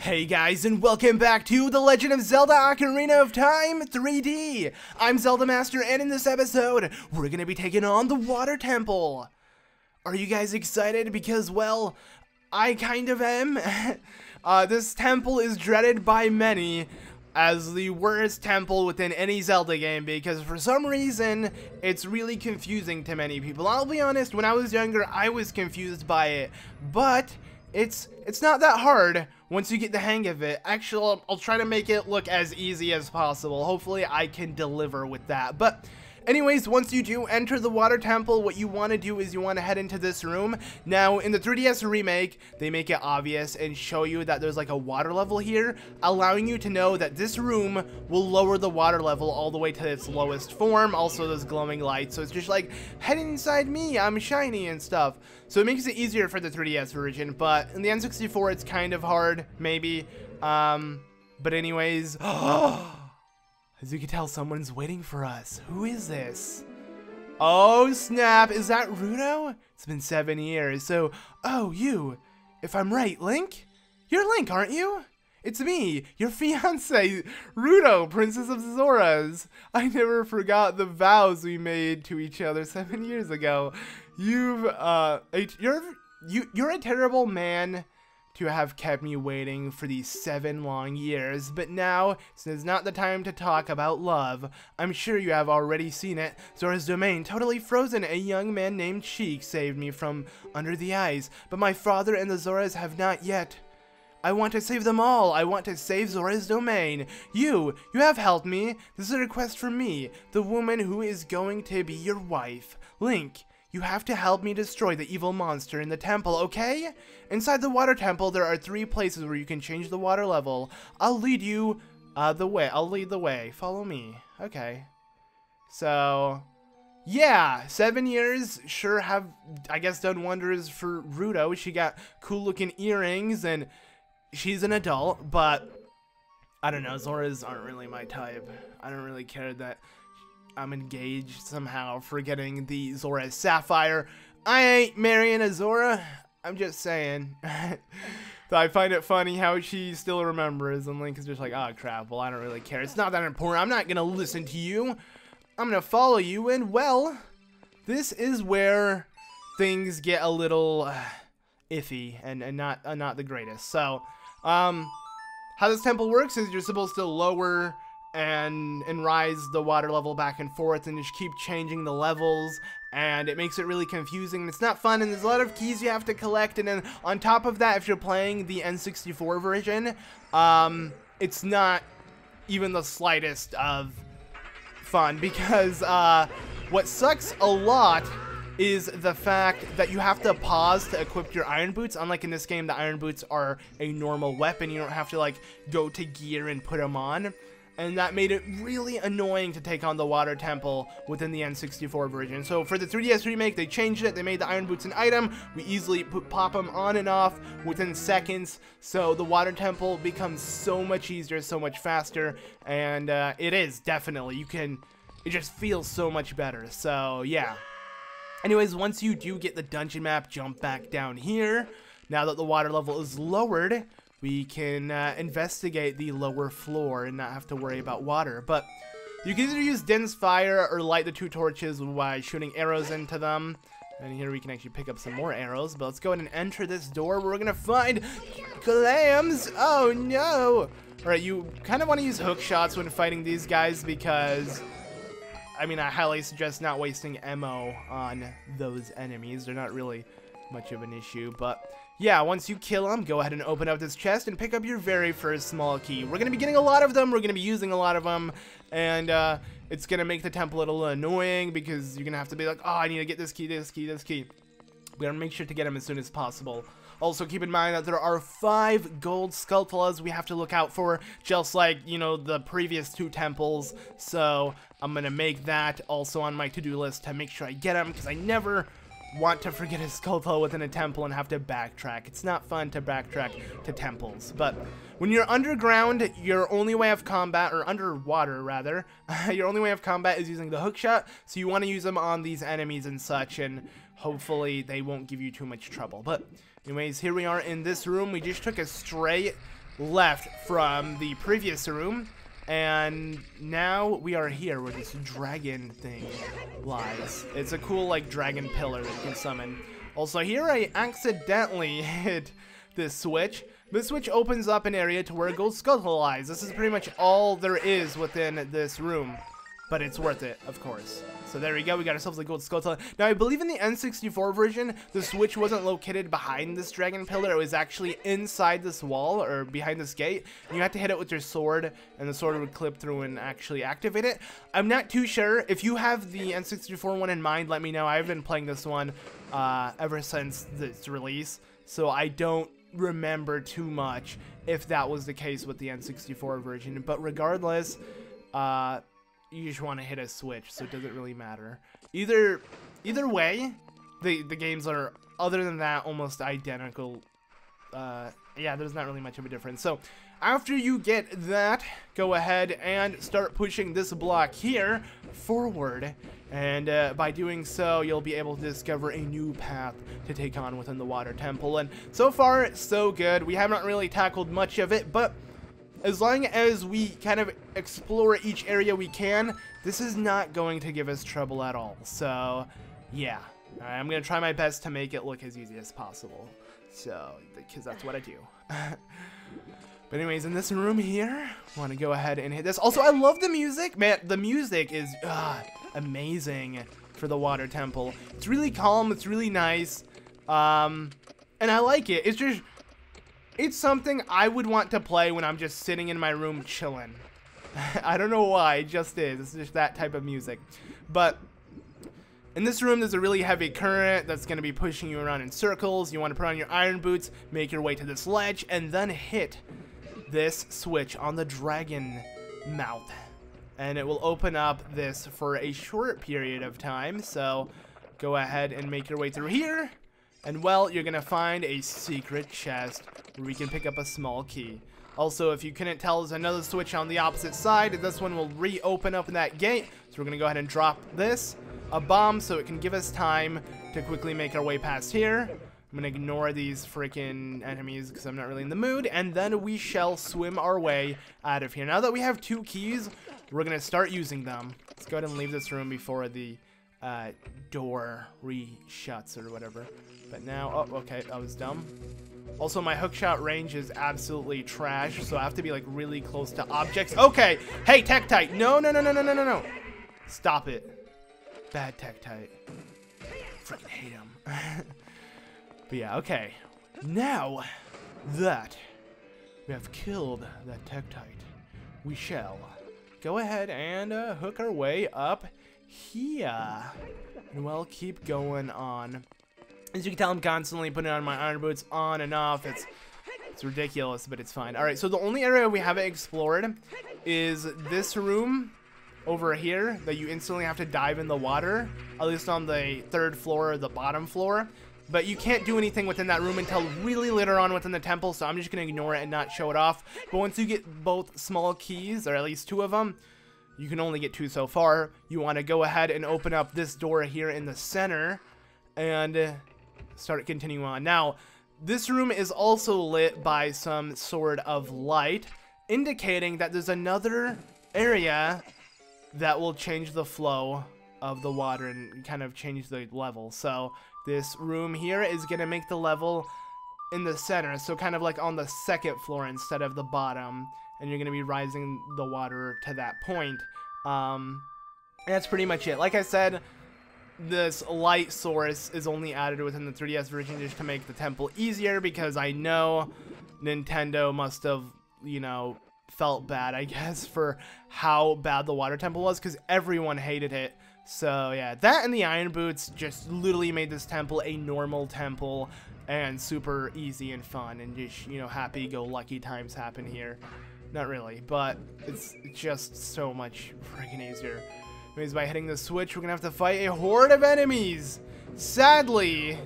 Hey guys, and welcome back to The Legend of Zelda Ocarina of Time 3D! I'm Zelda Master, and in this episode, we're gonna be taking on the Water Temple! Are you guys excited? Because, well, I kind of am. uh, this temple is dreaded by many as the worst temple within any Zelda game because for some reason, it's really confusing to many people. I'll be honest, when I was younger, I was confused by it, but it's it's not that hard once you get the hang of it. Actually, I'll, I'll, try to make it look as easy as possible. Hopefully, I can deliver with that. But Anyways, once you do enter the water temple, what you want to do is you want to head into this room. Now, in the 3DS remake, they make it obvious and show you that there's like a water level here, allowing you to know that this room will lower the water level all the way to its lowest form. Also, those glowing lights. So it's just like, head inside me, I'm shiny and stuff. So it makes it easier for the 3DS version, but in the N64, it's kind of hard, maybe. Um, but anyways, As you can tell, someone's waiting for us. Who is this? Oh, snap. Is that Ruto? It's been seven years. So, oh, you. If I'm right, Link? You're Link, aren't you? It's me, your fiance, Ruto, Princess of Zoras. I never forgot the vows we made to each other seven years ago. You've, uh, you're, you, you're a terrible man to have kept me waiting for these seven long years, but now, since it's not the time to talk about love, I'm sure you have already seen it. Zora's domain, totally frozen, a young man named Sheik saved me from under the ice, but my father and the Zoras have not yet. I want to save them all. I want to save Zora's domain. You, you have helped me. This is a request from me, the woman who is going to be your wife. Link, you have to help me destroy the evil monster in the temple, okay? Inside the water temple, there are three places where you can change the water level. I'll lead you uh, the way. I'll lead the way. Follow me. Okay. So, yeah, seven years sure have, I guess, done wonders for Ruto. She got cool looking earrings and she's an adult, but I don't know. Zoras aren't really my type. I don't really care that I'm engaged somehow for getting the Zora Sapphire. I ain't marrying a Zora. I'm just saying. I find it funny how she still remembers, and Link is just like, oh crap, well, I don't really care. It's not that important. I'm not gonna listen to you. I'm gonna follow you, and well, this is where things get a little uh, iffy and, and not uh, not the greatest. So, um, how this temple works is you're supposed to lower and and rise the water level back and forth and just keep changing the levels and it makes it really confusing and it's not fun and there's a lot of keys you have to collect and then on top of that if you're playing the N64 version um, it's not even the slightest of fun because uh, what sucks a lot is the fact that you have to pause to equip your iron boots. Unlike in this game, the iron boots are a normal weapon. You don't have to like go to gear and put them on and that made it really annoying to take on the Water Temple within the N64 version. So for the 3DS remake, they changed it. They made the Iron Boots an item. We easily put, pop them on and off within seconds. So the Water Temple becomes so much easier, so much faster, and uh, it is definitely. You can, it just feels so much better. So yeah. Anyways, once you do get the dungeon map, jump back down here. Now that the water level is lowered, we can uh, investigate the lower floor and not have to worry about water. But you can either use Din's Fire or light the two torches by shooting arrows into them. And here we can actually pick up some more arrows. But let's go ahead and enter this door. where We're going to find clams. Oh, no. All right, you kind of want to use hook shots when fighting these guys because... I mean, I highly suggest not wasting ammo on those enemies. They're not really much of an issue, but yeah, once you kill them, go ahead and open up this chest and pick up your very first small key. We're going to be getting a lot of them, we're going to be using a lot of them, and uh, it's going to make the temple a little annoying because you're going to have to be like, oh, I need to get this key, this key, this key. We gotta make sure to get them as soon as possible. Also, keep in mind that there are five gold Skulltulas we have to look out for, just like, you know, the previous two temples. So, I'm gonna make that also on my to-do list to make sure I get them, because I never want to forget a Skulltula within a temple and have to backtrack. It's not fun to backtrack to temples, but when you're underground, your only way of combat, or underwater rather, your only way of combat is using the hookshot, so you want to use them on these enemies and such, and hopefully they won't give you too much trouble. But anyways, here we are in this room. We just took a straight left from the previous room. And now we are here where this dragon thing lies. It's a cool, like, dragon pillar that you can summon. Also, here I accidentally hit this switch. This switch opens up an area to where Gold Skull lies. This is pretty much all there is within this room. But it's worth it, of course. So there we go, we got ourselves a gold skull. Now, I believe in the N64 version, the switch wasn't located behind this dragon pillar. It was actually inside this wall, or behind this gate. And you had to hit it with your sword, and the sword would clip through and actually activate it. I'm not too sure. If you have the N64 one in mind, let me know. I've been playing this one uh, ever since its release, so I don't remember too much if that was the case with the N64 version. But regardless, uh, you just want to hit a switch, so it doesn't really matter. Either either way, the the games are other than that almost identical. Uh, yeah, there's not really much of a difference. So after you get that, go ahead and start pushing this block here forward. And uh, by doing so, you'll be able to discover a new path to take on within the Water Temple. And so far, so good. We haven't really tackled much of it, but as long as we kind of explore each area we can, this is not going to give us trouble at all. So, yeah. I'm going to try my best to make it look as easy as possible. So, because that's what I do. but anyways, in this room here, want to go ahead and hit this. Also, I love the music. Man, the music is uh, amazing for the water temple. It's really calm. It's really nice. Um, and I like it. It's just it's something I would want to play when I'm just sitting in my room chilling. I don't know why, it just is. It's just that type of music. But in this room, there's a really heavy current that's going to be pushing you around in circles. You want to put on your iron boots, make your way to this ledge, and then hit this switch on the dragon mouth. And it will open up this for a short period of time. So go ahead and make your way through here. And well, you're gonna find a secret chest where we can pick up a small key. Also, if you couldn't tell, there's another switch on the opposite side. This one will reopen up that gate. So we're gonna go ahead and drop this, a bomb, so it can give us time to quickly make our way past here. I'm gonna ignore these freaking enemies because I'm not really in the mood. And then we shall swim our way out of here. Now that we have two keys, we're gonna start using them. Let's go ahead and leave this room before the uh, door re-shuts or whatever. But now, oh, okay, that was dumb. Also, my hookshot range is absolutely trash, so I have to be like really close to objects. Okay, hey, Tektite, no, no, no, no, no, no, no, no. Stop it. Bad Tektite. Freaking hate him. but yeah, okay. Now that we have killed that Tektite, we shall go ahead and uh, hook our way up here. And we'll keep going on. As you can tell, I'm constantly putting on my iron boots on and off. It's it's ridiculous, but it's fine. All right, so the only area we haven't explored is this room over here that you instantly have to dive in the water, at least on the third floor or the bottom floor. But you can't do anything within that room until really later on within the temple, so I'm just going to ignore it and not show it off. But once you get both small keys, or at least two of them, you can only get two so far. You want to go ahead and open up this door here in the center and start continuing on. Now, this room is also lit by some sort of light, indicating that there's another area that will change the flow of the water and kind of change the level. So this room here is going to make the level in the center, so kind of like on the second floor instead of the bottom, and you're going to be rising the water to that point. Um, that's pretty much it. Like I said, this light source is only added within the 3DS version just to make the temple easier because I know Nintendo must have, you know, felt bad, I guess, for how bad the water temple was because everyone hated it. So yeah, that and the iron boots just literally made this temple a normal temple and super easy and fun and just, you know, happy-go-lucky times happen here. Not really, but it's just so much freaking easier means by hitting the switch, we're gonna have to fight a horde of enemies. Sadly,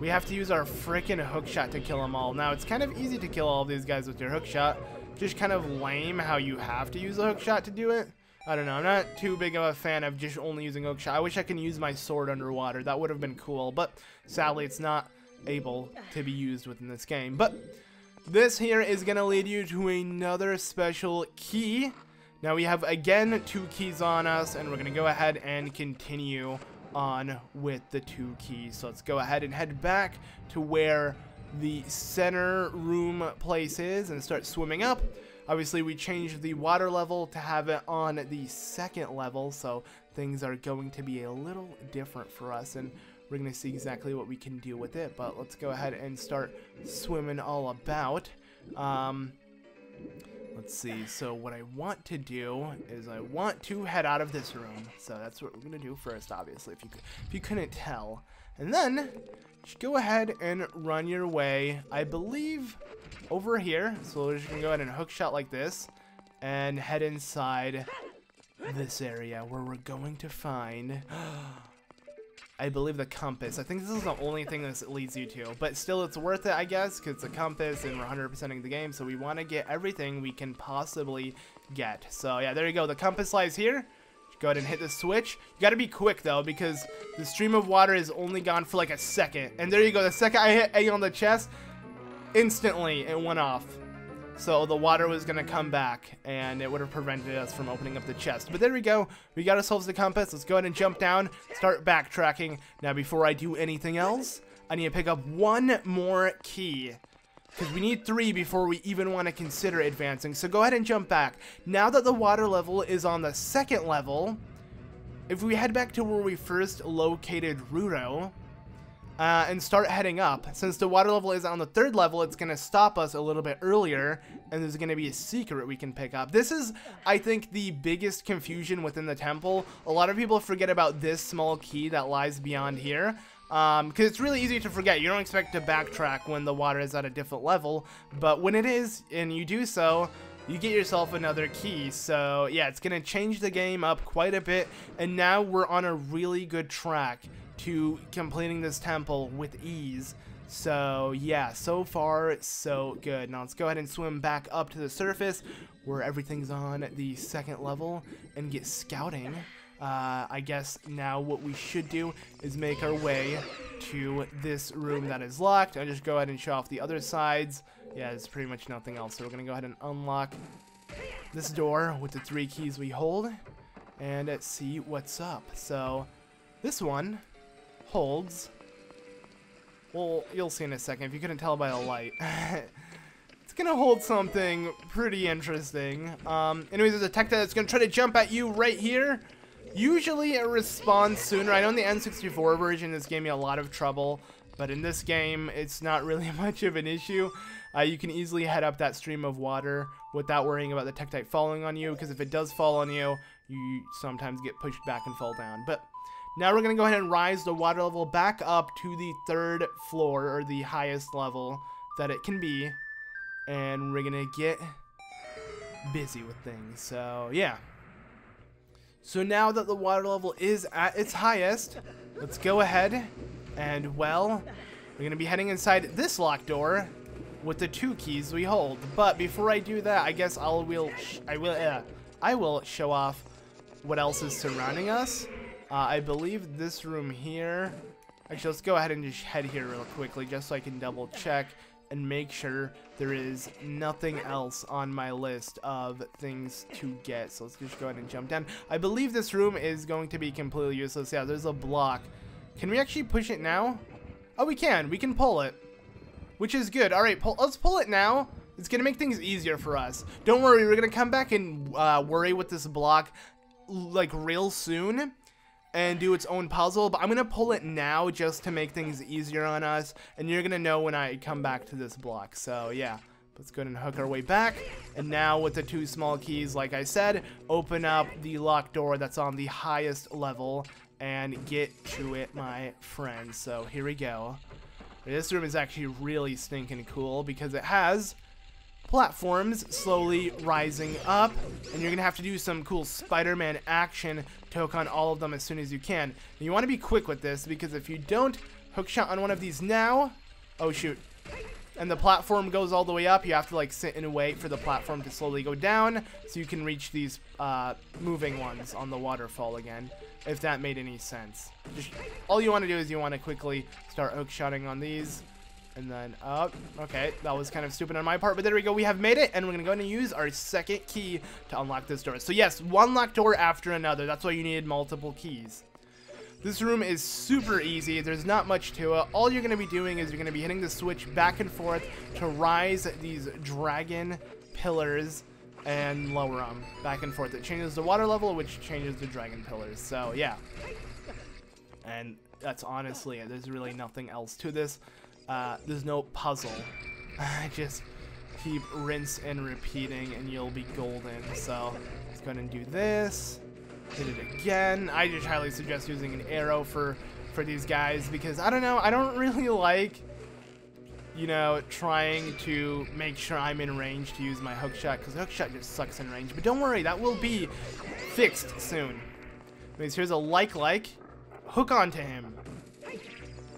we have to use our freaking hookshot to kill them all. Now, it's kind of easy to kill all these guys with your hookshot. Just kind of lame how you have to use a hookshot to do it. I don't know. I'm not too big of a fan of just only using hookshot. I wish I could use my sword underwater. That would have been cool, but sadly, it's not able to be used within this game. But This here is going to lead you to another special key. Now we have, again, two keys on us, and we're going to go ahead and continue on with the two keys. So let's go ahead and head back to where the center room place is and start swimming up. Obviously, we changed the water level to have it on the second level, so things are going to be a little different for us, and we're going to see exactly what we can do with it. But let's go ahead and start swimming all about. Um, let's see. So what I want to do is I want to head out of this room. So that's what we're going to do first, obviously, if you, if you couldn't tell. And then just go ahead and run your way, I believe, over here. So we're just going to go ahead and hook shot like this and head inside this area where we're going to find, I believe, the compass. I think this is the only thing this leads you to, but still it's worth it, I guess, because it's a compass and we're 100%ing the game, so we want to get everything we can possibly get. So yeah, there you go. The compass lies here. Go ahead and hit the switch. You gotta be quick though, because the stream of water is only gone for like a second. And there you go. The second I hit A on the chest, instantly it went off. So the water was gonna come back, and it would have prevented us from opening up the chest. But there we go. We got ourselves the compass. Let's go ahead and jump down, start backtracking. Now, before I do anything else, I need to pick up one more key. Because we need three before we even want to consider advancing. So go ahead and jump back. Now that the water level is on the second level, if we head back to where we first located Ruto, uh, and start heading up. Since the water level is on the third level, it's going to stop us a little bit earlier, and there's going to be a secret we can pick up. This is, I think, the biggest confusion within the temple. A lot of people forget about this small key that lies beyond here. Um, because it's really easy to forget. You don't expect to backtrack when the water is at a different level, but when it is, and you do so, you get yourself another key. So yeah, it's gonna change the game up quite a bit, and now we're on a really good track to completing this temple with ease. So yeah, so far so good. Now let's go ahead and swim back up to the surface where everything's on the second level and get scouting. Uh, I guess now what we should do is make our way to this room that is locked. I'll just go ahead and show off the other sides. Yeah, there's pretty much nothing else. So we're going to go ahead and unlock this door with the three keys we hold and see what's up. So this one holds, well, you'll see in a second if you couldn't tell by the light. it's to hold something pretty interesting. Um, anyways, there's a tech that's to try to jump at you right here. Usually it responds sooner. I know in the N64 version this gave me a lot of trouble, but in this game it's not really much of an issue. Uh, you can easily head up that stream of water without worrying about the Tektite falling on you, because if it does fall on you, you sometimes get pushed back and fall down. But now we're going to go ahead and rise the water level back up to the third floor, or the highest level that it can be, and we're going to get busy with things. So, yeah. So now that the water level is at its highest, let's go ahead and, well, we're going to be heading inside this locked door with the two keys we hold. But before I do that, I guess I'll will I will uh, I will show off what else is surrounding us. Uh, I believe this room here. Actually, let's go ahead and just head here real quickly just so I can double check and make sure there is nothing else on my list of things to get. So let's just go ahead and jump down. I believe this room is going to be completely useless. Yeah, there's a block. Can we actually push it now? Oh, we can. We can pull it, which is good. All right, pull, let's pull it now. It's going to make things easier for us. Don't worry, we're going to come back and uh, worry with this block like real soon and do its own puzzle, but I'm going to pull it now just to make things easier on us, and you're going to know when I come back to this block. So, yeah. Let's go and hook our way back. And now with the two small keys, like I said, open up the locked door that's on the highest level and get to it, my friends. So here we go. This room is actually really stinking cool because it has platforms slowly rising up, and you're going to have to do some cool Spider-Man action to hook on all of them as soon as you can. And you want to be quick with this, because if you don't hook shot on one of these now, oh shoot, and the platform goes all the way up, you have to like sit and wait for the platform to slowly go down, so you can reach these uh, moving ones on the waterfall again, if that made any sense. Just, all you want to do is you want to quickly start hook shotting on these, And then up. Okay, that was kind of stupid on my part, but there we go. We have made it, and we're going to go and use our second key to unlock this door. So yes, one locked door after another. That's why you needed multiple keys. This room is super easy. There's not much to it. All you're going to be doing is you're going to be hitting the switch back and forth to rise these dragon pillars and lower them back and forth. It changes the water level, which changes the dragon pillars. So, yeah. And that's honestly it. There's really nothing else to this. Uh, there's no puzzle. Just keep rinse and repeating and you'll be golden. So, let's go ahead and do this hit it again. I just highly suggest using an arrow for for these guys because I don't know, I don't really like you know, trying to make sure I'm in range to use my hook shot because hook shot just sucks in range. But don't worry, that will be fixed soon. Anyways, here's a like-like. Hook onto him.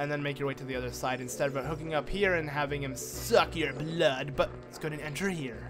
And then make your way to the other side instead of hooking up here and having him suck your blood. But let's go and enter here.